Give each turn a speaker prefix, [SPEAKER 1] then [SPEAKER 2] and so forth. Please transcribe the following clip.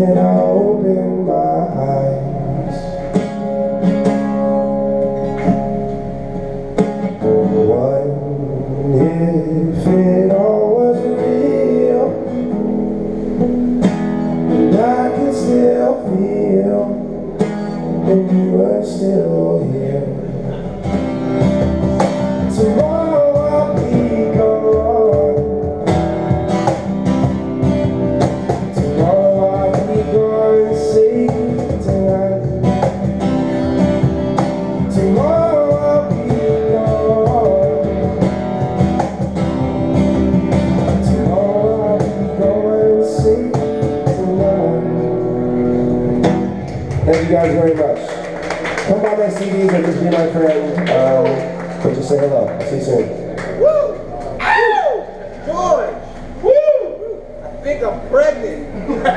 [SPEAKER 1] then I open my eyes. One, if it all was real, and I can still feel, that you are still here. Thank you guys very much. Come buy my CDs or just be my friend. Um, but just say hello. I'll see you soon.
[SPEAKER 2] Woo! Ow! Boy! Woo! I think I'm pregnant.